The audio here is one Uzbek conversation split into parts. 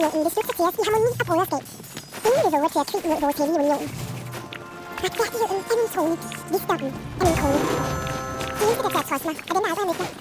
Unionen beslutter til os i harmoni og broderskab. Ingen vil våge til at krig mod vores hellige union. Retfærdigheden er min trone. Visdommen er min krone. Det eneste, der kan trods mig, er den, der aldrig er med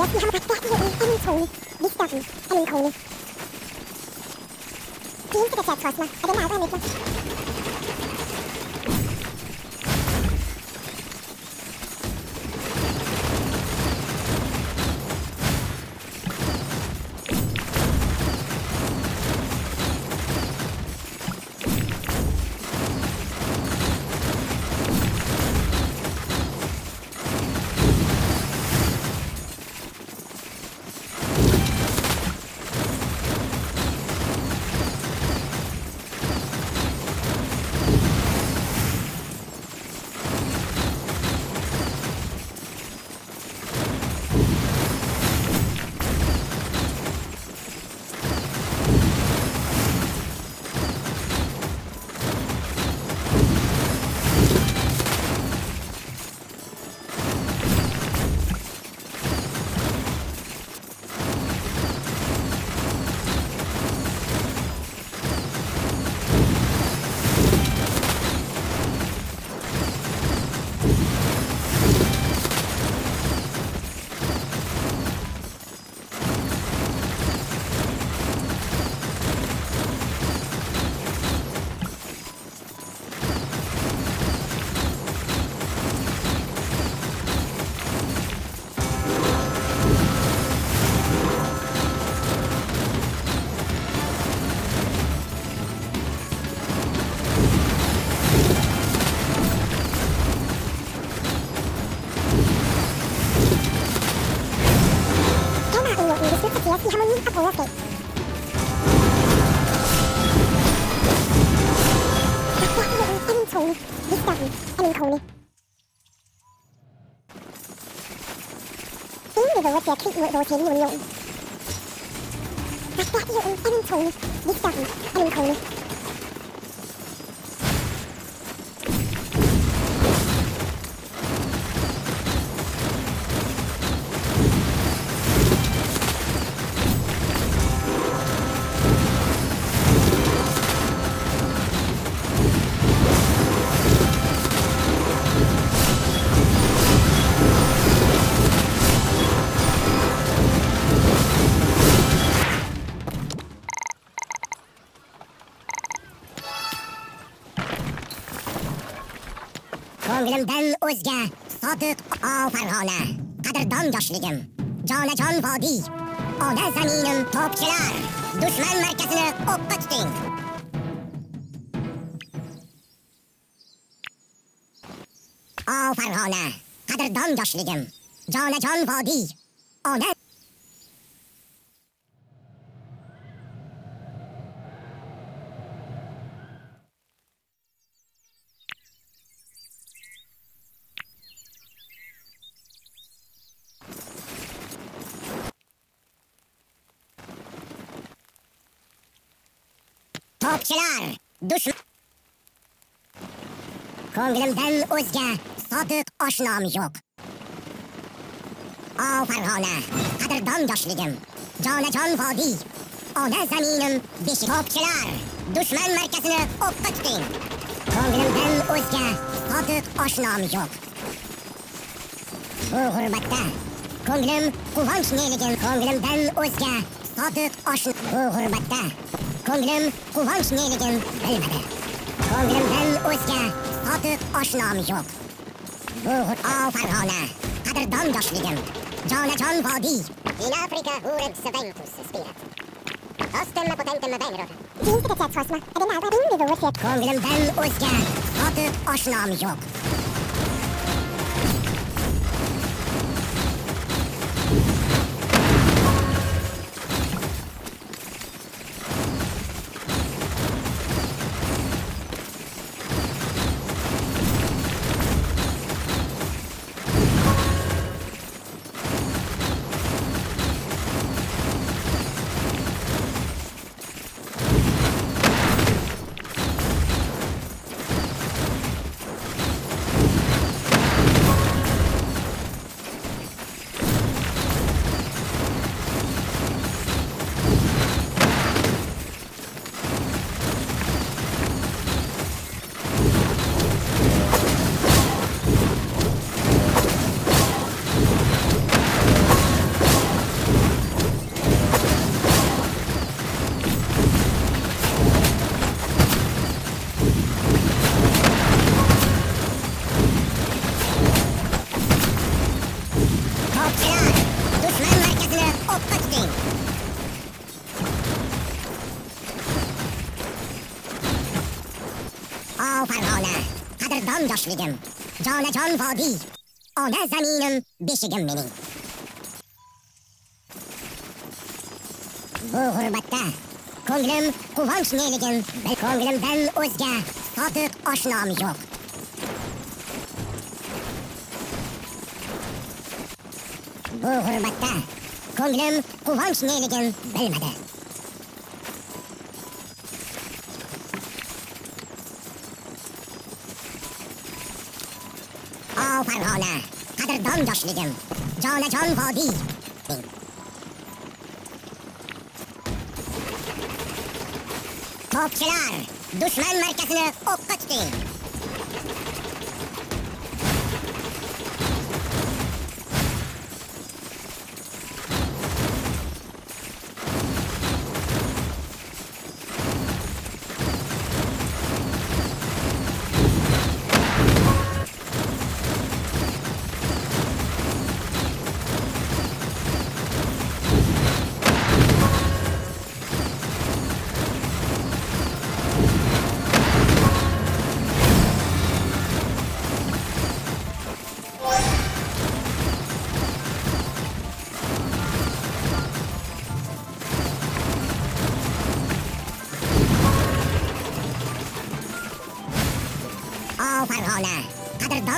위협이 한바탕 행통이 미스터기 행통이 비인트가 제일 좋았지만 아들 나도 안 믿고 我天，文勇 o'zga sodiq o farg'ona qadrdon yoshligim. Jonajon vodiy. Ona zaminim to'pchilar. Dushman markazini o'qqa tuting. O farg'ona qadrdon yoshligim. Jonajon vodiy. Ona Topchilar, dushman Ko'nglimdan o'zga sodiq oshnom yo'q. O Farg'ona, qadrdon yoshligim, jonajon vodiy, ona zaminim beshi topchilar, dushman markazini o'qqa tuting. Ko'nglimdan o'zga sodiq oshnom yo'q. Bu g'urbatda ko'nglim quvonch neligim, ko'nglimdan o'zga sodiq oshnom bu g'urbatda ko'nglim quvonch neligim bilmadi ko'nglimdan o'zga sodiq oshnom yo'q bu o farg'ona qadrdon yoshligim jonajon vodiy in africa urens ventus spirat Ostem potentem vår Ko'nglimdan o'zga sodiq oshnom yo'q O Farg'ona, qadrdon yoshligim, jonajon vodiy, ona zaminim beshigim mening. Bu g'urbatda ko'nglim quvonch neligim, ko'nglimdan o'zga sodiq oshnom yo'q. Bu g'urbatda ko'nglim quvonch neligim bilmadi. O Farg'ona, qadrdon yoshligim, jonajon vodiy. Topchilar, dushman markazini o'qqa tuting.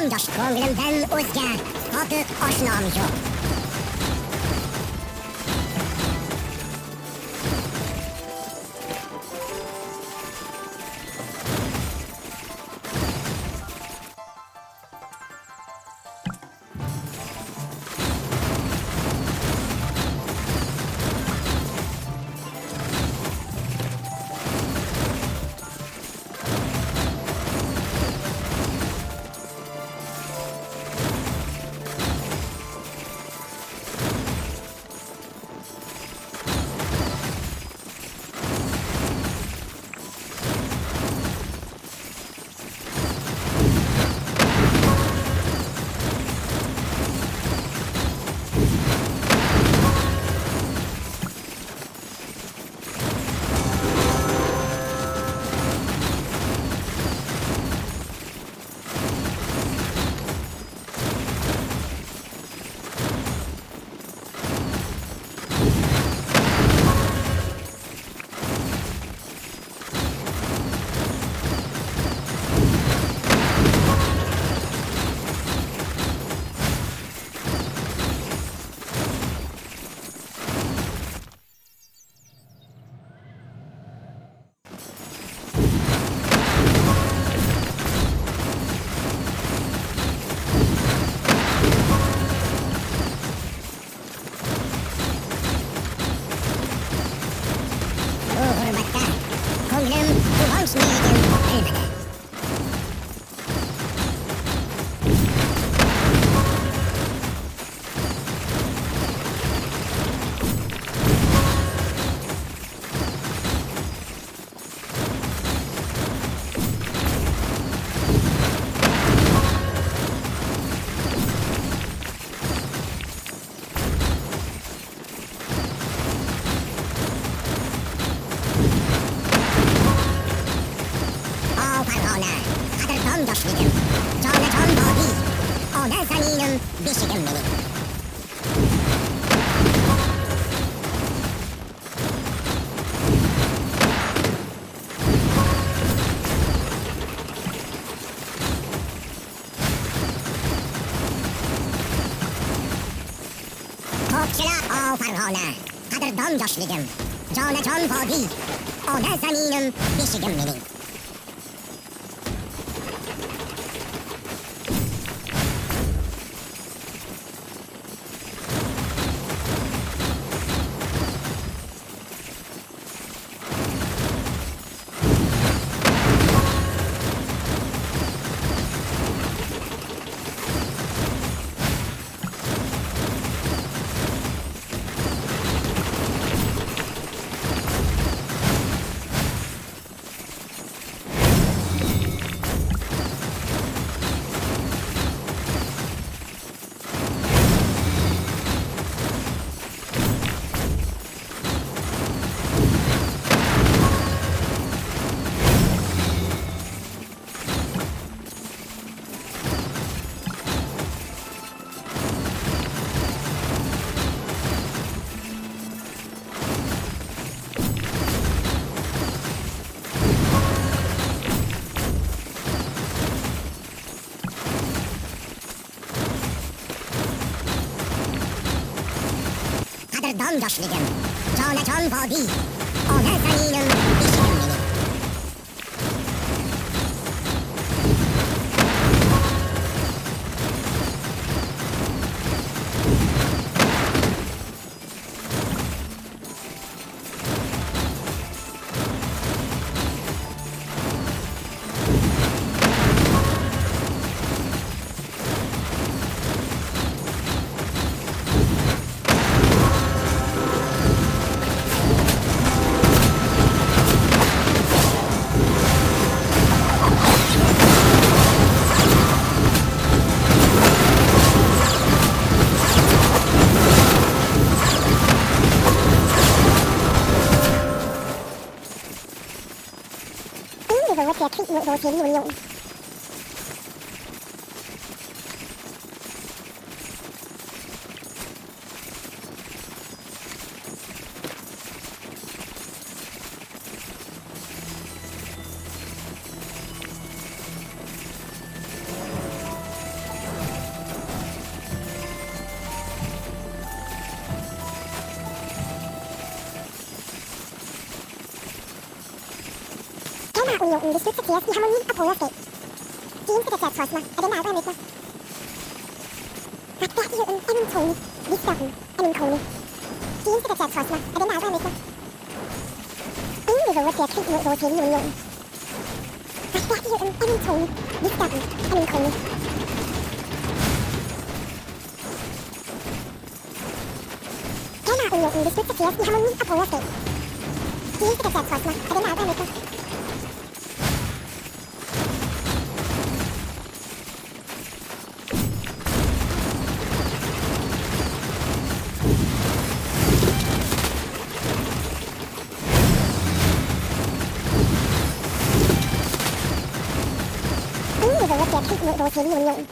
Qadrdon yosh ko'nglimdan o'zga sodiq oshnom yo'q. Qadrdon yoshligim, jonajon vodiy, ona zaminim, beshigim mening. qadrdon yoshligim, jonajon vodiy, ona zaminim, beshigim Đó cũng. på broderskab. De eneste, der tager trods mig, er dem, der aldrig har mødt mig. Retfærdigheden er min trone. Visdommen er min krone. De eneste, der tager trods mig, er dem, der aldrig har mødt mig. Ingen vil våge at føre krig mod vores hellige union. Retfærdigheden er min trone. Visdommen er min krone. Kalmarunionen vil støtte sig til os harmoni og broderskab. De eneste, der tager trods mig, er dem, der aldrig har mødt. đôi thôi nó nhộn nhộn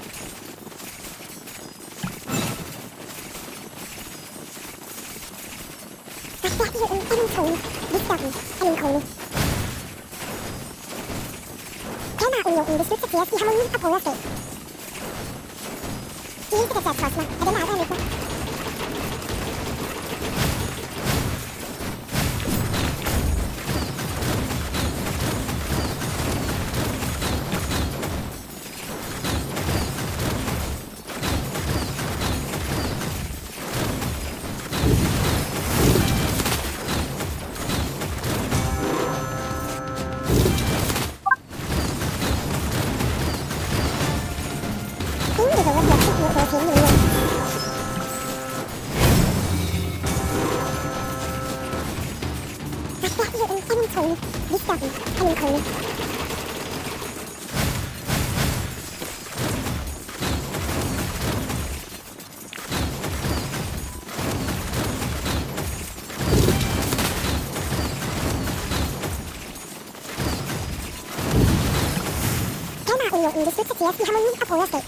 do indystycji jest i harmonii o północnej.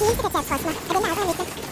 Indystycja wschodnia, aby na ogranicę.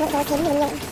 我做甜点用。